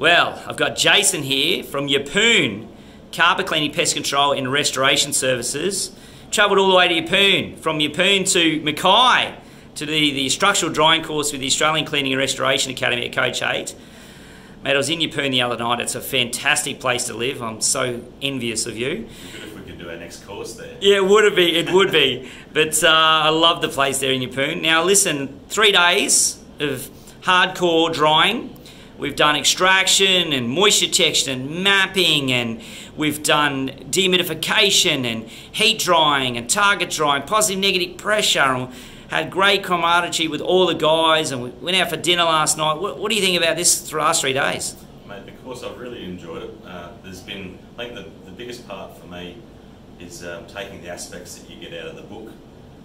Well, I've got Jason here from Yeppoon, carpet cleaning, pest control, and restoration services. Travelled all the way to Yeppoon, from Yeppoon to Mackay to the, the structural drying course with the Australian Cleaning and Restoration Academy at Coach 8. Mate, I was in Yeppoon the other night. It's a fantastic place to live. I'm so envious of you. If we could do our next course there. Yeah, it would be. It would be. But uh, I love the place there in Yeppoon. Now, listen, three days of hardcore drying. We've done extraction and moisture detection and mapping, and we've done dehumidification and heat drying and target drying, positive negative pressure, and had great camaraderie with all the guys, and we went out for dinner last night. What, what do you think about this through last three days? Mate, the course I've really enjoyed it. Uh, there's been, I think the, the biggest part for me is um, taking the aspects that you get out of the book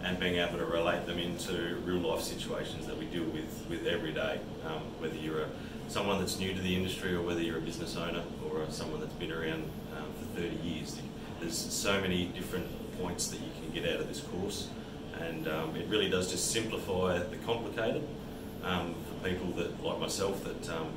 and being able to relate them into real life situations that we deal with with every day. Um, whether you're a, someone that's new to the industry or whether you're a business owner or someone that's been around um, for 30 years, there's so many different points that you can get out of this course, and um, it really does just simplify the complicated um, for people that like myself that um,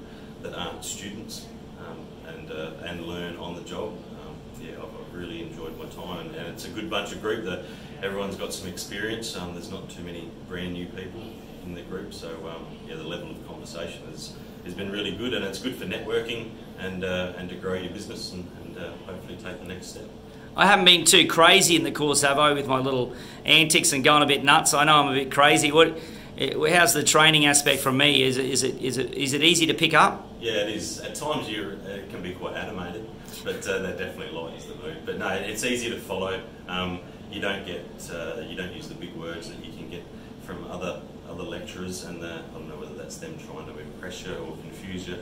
that aren't students um, and uh, and learn on the job. Um, yeah, I've, really enjoyed my time, and, it's a good bunch of group that everyone's got some experience. There's not too many brand new people in the group, so um, yeah, the level of conversation has, has been really good, and it's good for networking and uh, and to grow your business and, and uh, hopefully take the next step. I haven't been too crazy in the course, have I, with my little antics and going a bit nuts. I know I'm a bit crazy. What? How's the training aspect for me? Is it, is it, is it, is it easy to pick up? Yeah, it is. At times you uh, it can be quite animated, but uh, that definitely lightens the mood. But no, it's easy to follow. Um, you don't get uh, you don't use the big words that you can get from other other lecturers, and the, I don't know whether that's them trying to impress you or confuse you.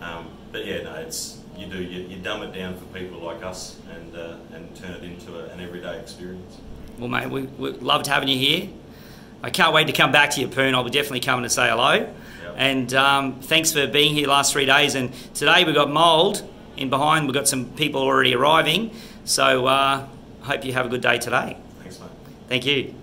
Um, but yeah, no, it's you do you, you dumb it down for people like us and uh, and turn it into a, an everyday experience. Well, mate, we, we loved having you here. I can't wait to come back to Yeppoon. I'll be definitely coming to say hello. And um, thanks for being here last three days. And today we've got mould in behind. We've got some people already arriving. So uh, hope you have a good day today. Thanks, mate. Thank you.